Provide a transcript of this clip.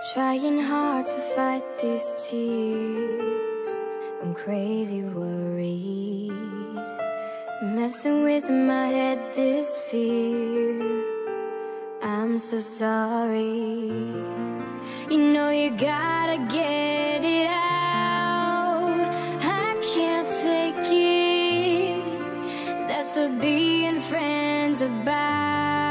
Trying hard to fight these tears. I'm crazy worried. Messing with my head this fear. I'm so sorry. You know you gotta get it out. I can't take it. That's what being friends about.